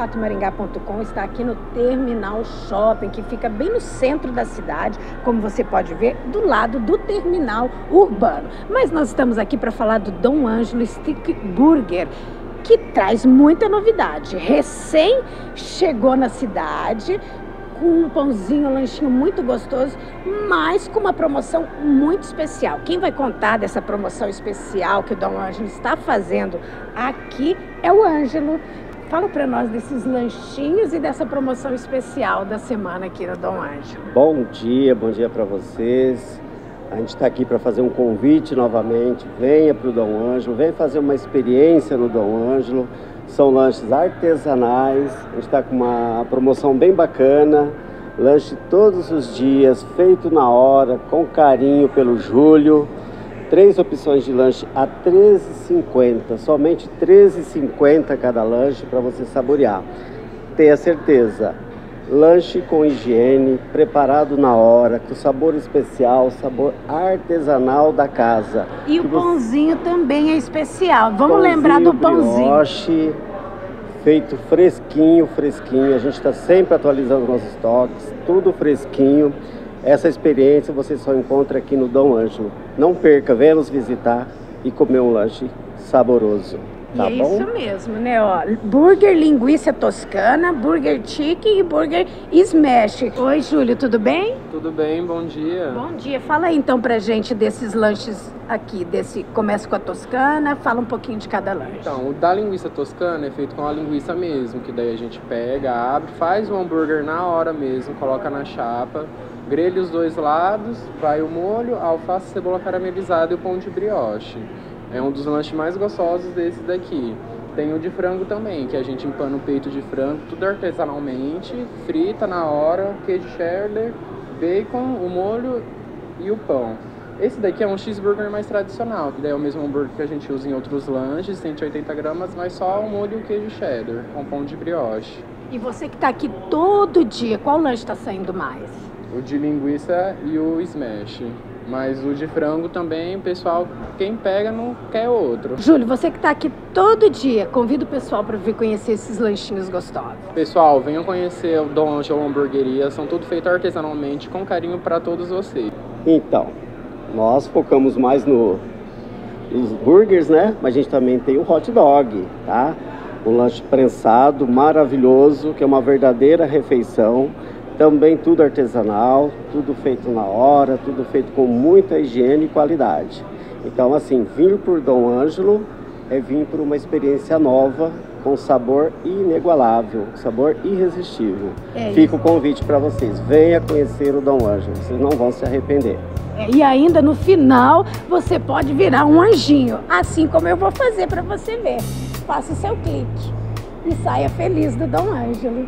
renatemaringá.com está aqui no Terminal Shopping, que fica bem no centro da cidade, como você pode ver, do lado do terminal urbano. Mas nós estamos aqui para falar do Dom Ângelo Stick Burger, que traz muita novidade. Recém chegou na cidade, com um pãozinho, um lanchinho muito gostoso, mas com uma promoção muito especial. Quem vai contar dessa promoção especial que o Dom Ângelo está fazendo aqui é o Ângelo. Fala para nós desses lanchinhos e dessa promoção especial da semana aqui no Dom Ângelo. Bom dia, bom dia para vocês. A gente está aqui para fazer um convite novamente. Venha para o Dom Ângelo, venha fazer uma experiência no Dom Ângelo. São lanches artesanais. A gente está com uma promoção bem bacana. Lanche todos os dias, feito na hora, com carinho pelo Júlio. Três opções de lanche a R$ 13,50. Somente R$ 13,50 cada lanche para você saborear. Tenha certeza, lanche com higiene, preparado na hora, com sabor especial, sabor artesanal da casa. E o pãozinho também é especial. Vamos pãozinho, lembrar do pãozinho. Brioche, feito fresquinho, fresquinho. A gente está sempre atualizando nossos estoques, tudo fresquinho. Essa experiência você só encontra aqui no Dom Ângelo. Não perca, venha nos visitar e comer um lanche saboroso. Tá e é bom? isso mesmo, né? Ó, burger linguiça toscana, burger chicken e burger smash. Oi, Júlio, tudo bem? Tudo bem, bom dia. Bom dia. Fala aí então pra gente desses lanches aqui, desse começa com a toscana, fala um pouquinho de cada lanche. Então, o da linguiça toscana é feito com a linguiça mesmo, que daí a gente pega, abre, faz o hambúrguer na hora mesmo, coloca na chapa, grelha os dois lados, vai o molho, alface, cebola caramelizada e o pão de brioche. É um dos lanches mais gostosos desses daqui. Tem o de frango também, que a gente empana o peito de frango, tudo artesanalmente, frita na hora, queijo cheddar, bacon, o molho e o pão. Esse daqui é um cheeseburger mais tradicional, que daí é o mesmo hambúrguer que a gente usa em outros lanches, 180 gramas, mas só o molho e o queijo cheddar, com pão de brioche. E você que está aqui todo dia, qual lanche está saindo mais? O de linguiça e o smash. Mas o de frango também, pessoal, quem pega não quer outro. Júlio, você que está aqui todo dia, convida o pessoal para vir conhecer esses lanchinhos gostosos. Pessoal, venham conhecer o Dom Angelo Hamburgueria, são tudo feito artesanalmente, com carinho para todos vocês. Então, nós focamos mais no, nos burgers, né? Mas a gente também tem o hot dog, tá? Um lanche prensado maravilhoso, que é uma verdadeira refeição também tudo artesanal, tudo feito na hora, tudo feito com muita higiene e qualidade. Então, assim, vir por Dom Ângelo é vir por uma experiência nova, com sabor inigualável, sabor irresistível. É Fica o convite para vocês. Venha conhecer o Dom Ângelo, vocês não vão se arrepender. É, e ainda no final você pode virar um anjinho, assim como eu vou fazer para você ver. Faça o seu clique e saia feliz do Dom Ângelo.